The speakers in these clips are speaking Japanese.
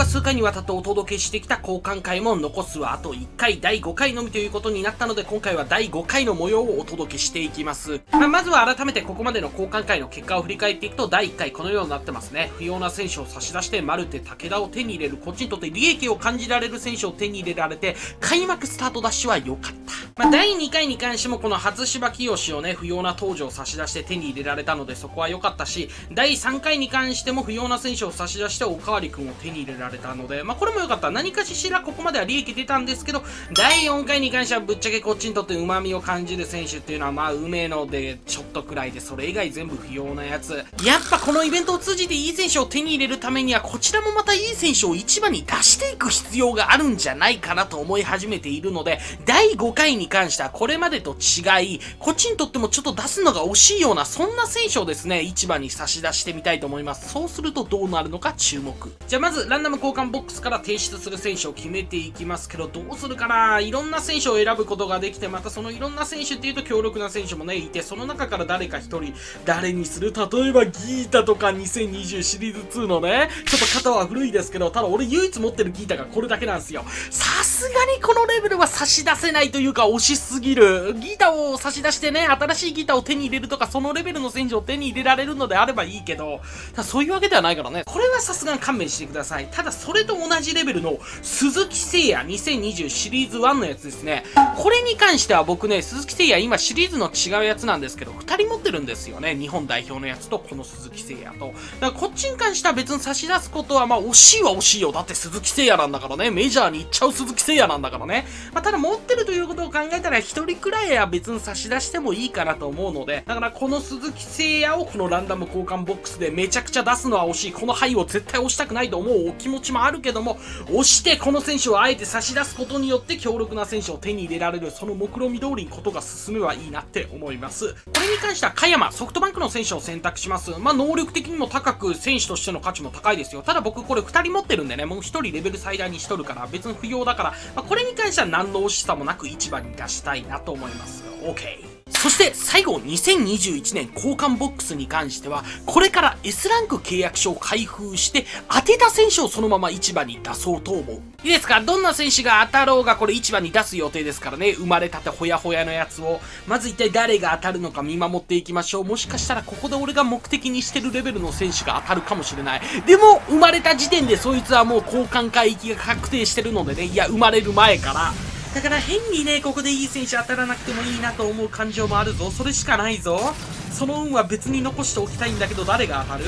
が数回にわたってお届けしてきた交換会も残すはあと1回、第5回のみということになったので、今回は第5回の模様をお届けしていきます。まあ、まずは改めてここまでの交換会の結果を振り返っていくと、第1回このようになってますね。不要な選手を差し出して、マルテ、武田を手に入れる、こっちにとって利益を感じられる選手を手に入れられて、開幕スタートダッシュは良かった。まあ、第2回に関してもこの初芝清をね、不要な登場を差し出して手に入れられたので、そこは良かったし、第3回に関しても不要な選手を差し出しておかわり君を手に入れられたので、まあ、これも良かった。何かしらここまでは利益出たんですけど、第4回に関してはぶっちゃけこっちにとって旨味を感じる選手っていうのは、まあ、梅野でちょっとくらいで、それ以外全部不要なやつ。やっぱこのイベントを通じていい選手を手に入れるためには、こちらもまたいい選手を一番に出していく必要があるんじゃないかなと思い始めているので、第5回に関してはこれまでと違い、こっちにとってもちょっと出すのが惜しいような、そんな選手をですね、市場に差し出してみたいと思います。そうするとどうなるのか注目。じゃあまず、ランダム交換ボックスから提出する選手を決めていきますけど、どうするかな？いろんな選手を選ぶことができて、またそのいろんな選手っていうと強力な選手もね、いて、その中から誰か一人、誰にする？例えばギータとか2020シリーズ2のね、ちょっと肩は古いですけど、ただ俺唯一持ってるギータがこれだけなんですよ。さすがにこのレベルは差し出せないというか、惜しすぎる。ギータを差し出してね、新しいギータを手に入れるとか、そのレベルの選手を手に入れられるのであればいいけど、ただそういうわけではないからね。これはさすがに勘弁してください。ただそれと同じレベルの鈴木誠也2020シリーズ1のやつですね。これに関しては僕ね、鈴木誠也今シリーズの違うやつなんですけど、2人持ってるんですよね。日本代表のやつとこの鈴木誠也と。だからこっちに関しては別に差し出すことはまあ惜しいは惜しいよ。だって鈴木誠也なんだからね。メジャーに行っちゃう鈴木誠也なんだからね。まあ、ただ持ってるということを考えたら1人くらいは別に差し出してもいいかなと思うので、だからこの鈴木誠也をこのランダム交換ボックスでめちゃくちゃ出すのは惜しい。この牌を絶対押したくないと思うお気持ちもあるけども、押してこの選手をあえて差し出すことによって強力な選手を手に入れられる、その目論見通りにことが進めばいいなって思います。これに関しては、加山、ソフトバンクの選手を選択します。まあ、能力的にも高く、選手としての価値も高いですよ。ただ僕これ2人持ってるんでね、もう1人レベル最大にしとるから、別に不要だから、まあ、これに関しては何の惜しさもなく市場に出したいなと思います。OK。そして最後2021年交換ボックスに関してはこれから S ランク契約書を開封して当てた選手をそのまま市場に出そうと思う。いいですか？どんな選手が当たろうがこれ市場に出す予定ですからね。生まれたてほやほやのやつを。まず一体誰が当たるのか見守っていきましょう。もしかしたらここで俺が目的にしてるレベルの選手が当たるかもしれない。でも生まれた時点でそいつはもう交換海域が確定してるのでね。いや生まれる前から。だから変にね、ここでいい選手当たらなくてもいいなと思う感情もあるぞ。それしかないぞ。その運は別に残しておきたいんだけど、誰が当たる？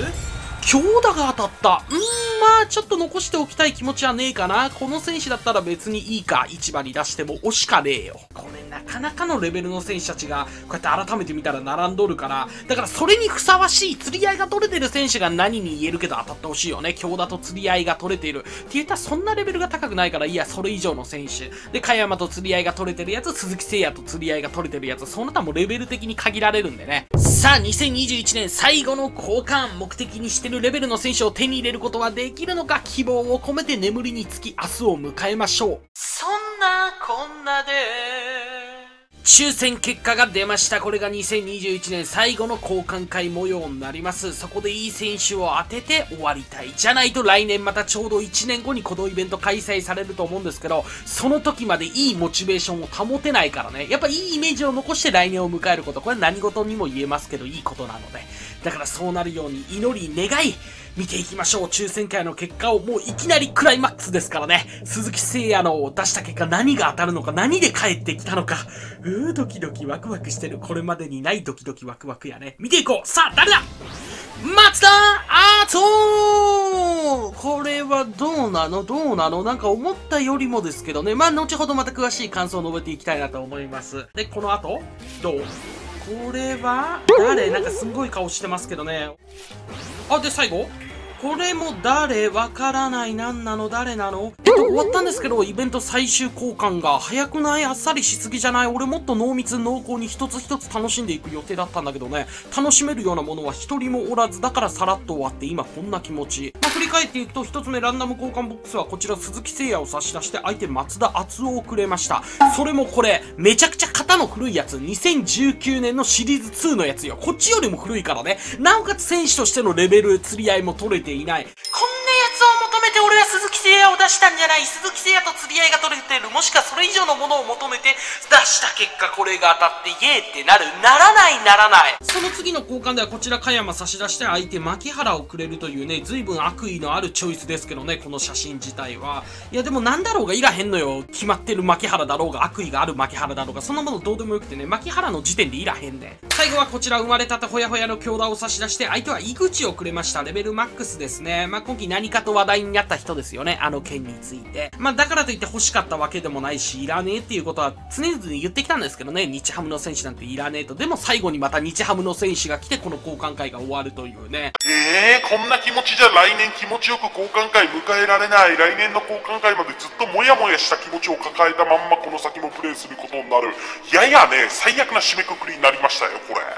強打が当たった。うーん、まあ、ちょっと残しておきたい気持ちはねえかな。この選手だったら別にいいか。市場に出しても惜しかねえよ。これなかなかのレベルの選手たちが、こうやって改めて見たら並んどるから、だからそれにふさわしい釣り合いが取れてる選手が何に言えるけど当たってほしいよね。強打と釣り合いが取れている。って言ったらそんなレベルが高くないから、いや、それ以上の選手。で、加山と釣り合いが取れてるやつ、鈴木誠也と釣り合いが取れてるやつ、その他もレベル的に限られるんでね。さあ、2021年最後の交換、目的にしてるレベルの選手を手に入れることはできるのか、希望を込めて眠りにつき明日を迎えましょう。そんなこんなで抽選結果が出ました。これが2021年最後の交換会模様になります。そこでいい選手を当てて終わりたい。じゃないと来年またちょうど1年後にこのイベント開催されると思うんですけど、その時までいいモチベーションを保てないからね。やっぱいいイメージを残して来年を迎えること。これは何事にも言えますけど、いいことなので。だからそうなるように祈り、願い、見ていきましょう。抽選会の結果をもういきなりクライマックスですからね。鈴木誠也の出した結果何が当たるのか、何で帰ってきたのか。うー、ドキドキワクワクしてる。これまでにないドキドキワクワクやね。見ていこうさあ、誰だ？松田アートこれはどうなの？どうなの？なんか思ったよりもですけどね。まあ、後ほどまた詳しい感想を述べていきたいなと思います。で、この後？どう？これは誰？なんかすごい顔してますけどね。あ、で、最後？これも誰わからない。何なの誰なの？えっと、終わったんですけど、イベント最終交換が早くない？あっさりしすぎじゃない？俺もっと濃密濃厚に一つ一つ楽しんでいく予定だったんだけどね。楽しめるようなものは一人もおらず、だからさらっと終わって今こんな気持ち。まあ、振り返っていくと、1つ目ランダム交換ボックスはこちら鈴木誠也を差し出して相手松田敦夫をくれました。それもこれ、めちゃくちゃ型の古いやつ。2019年のシリーズ2のやつよ。こっちよりも古いからね。なおかつ選手としてのレベル、釣り合いも取れていない。こんなやつを求めて俺は鈴木誠也を出したんじゃない。鈴木誠也と釣り合いが取れてる。もしくはそれ以上のものを求めて出した結果これが当たってイエーってなる。ならないならない。その次の交換ではこちら加山差し出して相手牧原をくれるというね随分悪意のあるチョイスですけどねこの写真自体は。いやでもなんだろうがいらへんのよ。決まってる牧原だろうが悪意がある牧原だろうがそんなものどうでもよくてね牧原の時点でいらへんね最後はこちら生まれたてほやほやの強打を差し出して相手は井口をくれました。レベルマックスですね。まあ今季何かと話題になった人ですよね。あの件について。まあだからといって欲しかったわけでもないしいらねえっていうことは常々言ってきたんですけどね。日ハムの選手なんていらねえと。でも最後にまた日ハムの選手が来てこの交換会が終わるというね。えー、こんな気持ちじゃ来年気持ちよく交換会迎えられない。来年の交換会までずっとモヤモヤした気持ちを抱えたまんまこの先もプレーすることになる。ややね最悪な締めくくりになりましたよこれ。